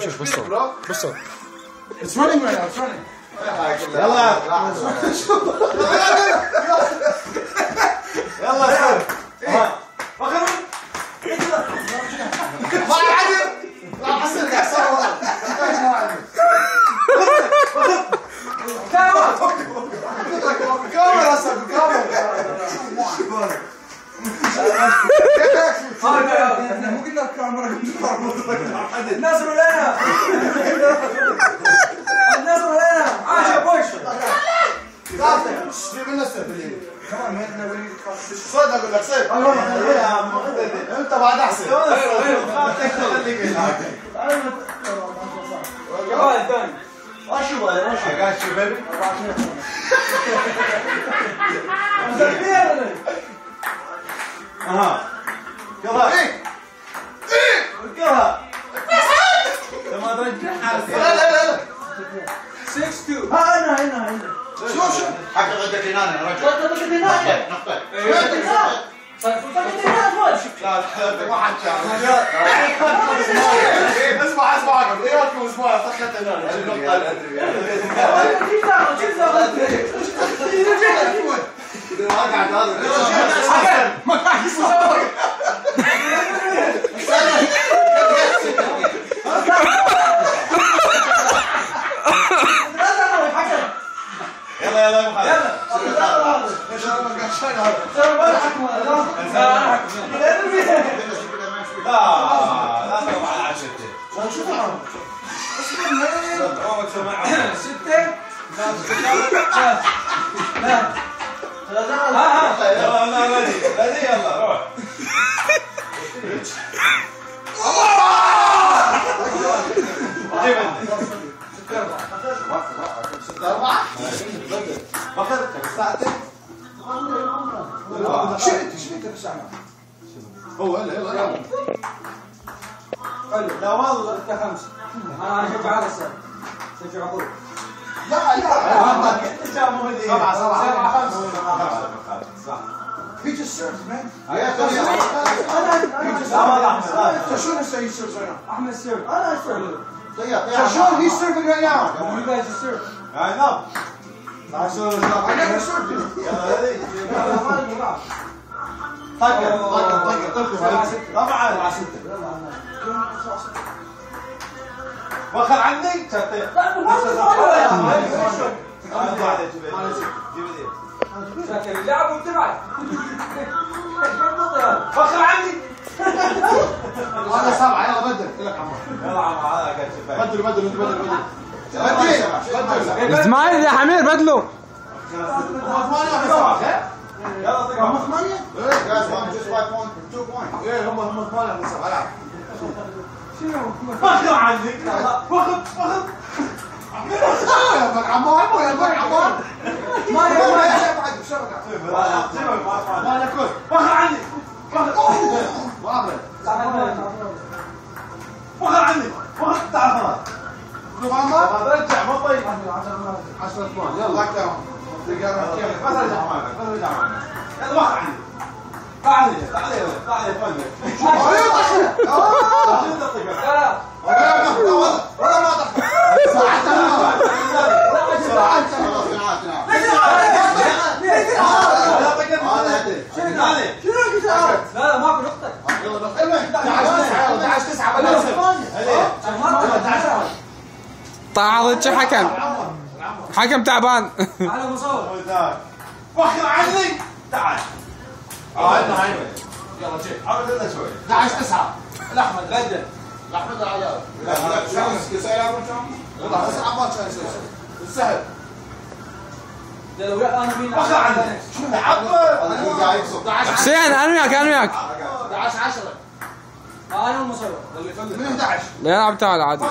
شوف بالصوت It's running right now, it's running. يلا يلا سير ها. ما عادل كاميرا مو قلنا الكاميرا نزلوا لنا نزلوا لنا عاش يا بوش في من نفسه صدق أقول لك صدق انت بعد احسن كمان ثاني وشو وشو قاعد شو بيبي أها هنا هنا هنا شو شو حق غدك هنا يا رجل مش هنا نقطة فوش لا واحد شاف اسمع اسمع إيه رايكم اسمع سخت هنا النقطة قاعد هذا ما قاعد يصور يلا يلا يا مخالف ستة يلا غني غني يلا روح جيب انت الساعة هو هلا هلا حلو لا والله انت خمسة أنا أشوف على السنة شوف عقول لا لا سبعة سبعة سبعة خمسة He just serves, man. يا He just- Sean is saying he serves right now. احمد سير أنا سير So Sean, he's serving right now. You guys are sir. I know. I never served him. طقر طقر طقر سبعة ستة. طبعا مع ستة وخر عني وتبعد. فخر عني هذا سبعة يلا بدل لك عمار يلا عم هذا قاعد شوف بدل بدل بدل بدل بدل بدل اسماعيل يا حمير بدلوا يلا طقر ثمانية؟ إيه هم هم ثمانية من سبعة لا فخر عني فخر فخر يا عمار يا عمار ما بسرعة ما نكون فخر عني ما ابرد فخر عني فخر تعال ما طيب 10 ثمان يلا تعال تعال تعال فنك لا. ماكو نقطة. 11 9 بلا ماكو نقطة. طاعض حكم حكم تعبان. على مصور. فخر عني تعال. عندنا عيني يلا جيب. عاود لنا شوي. 11 9 الاحمد غدا. الاحمد العيال لا لا شو والله. بس عمار كان يسوي السهل. لو لا أنا مين فخر عني عبر حسين أنا وياك أنا وياك. 11 10 أنا المصور. من 11 لا يلعب تعال عادي.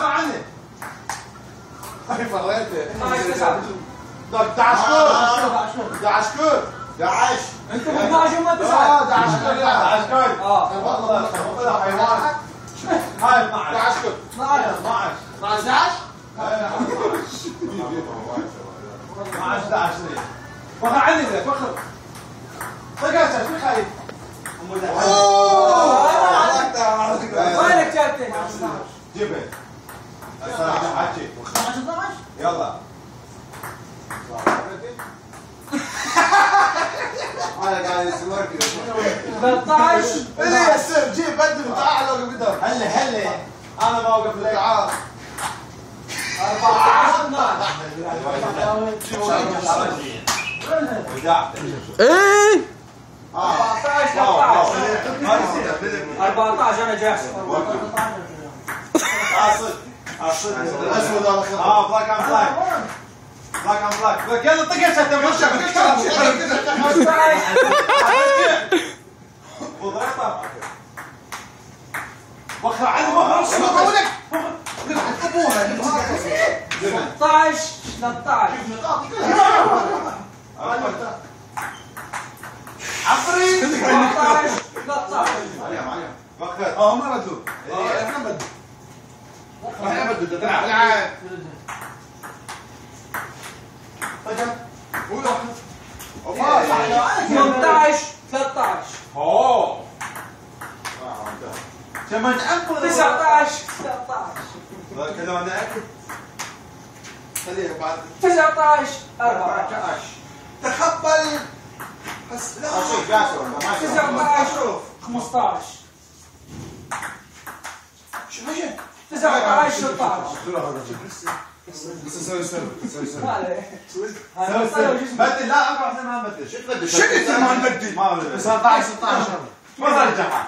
فخر عني فريته 12 9. 11 كور 11 كور 11 أنتم 12 وما آه 9. 11 كل 11 كور آه. والله حيوان هاي 12 11 كل 12 12 12 11 فخر عني ذا فخر طقاش شو خايف وينك جاتني؟ جيبه حكي يلا. أنا قاعد يسمعك 13 اللي يا سيف جيب بدل تعال لو بدر هلا هلا. أنا بوقف لك تعال 14 ودعت إيه 14 13 14 أنا جاهز. الاسود هذا خطر آه بلاك ام بلاك بلاك ام بلاك يلا طق انت مشى 15 وضربتها وخر عندي وخر 16 13 عفري 14 13 وخر آه ما ردوا إحنا بدو إحنا بدو تلعب قول واحد 18 13 اوه كمان انقذ 19 13 كذا أنا اكل خليها بعد 19 14 تقبل بس لا أشوف جاسر ما شاء 19 15 شو ماشي 19 16 سوي سوي بدل لا اقرا إحنا ما نبدل شو تبدل ما نبدل ما بدل 19 16 ما ترجعها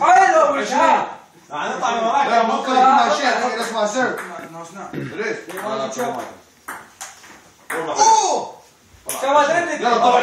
حلو وشها يعني نطلع من وراك لا ممكن يكون شيء هي اسمها سر ليش؟ اوه كما تدري يلا طبعا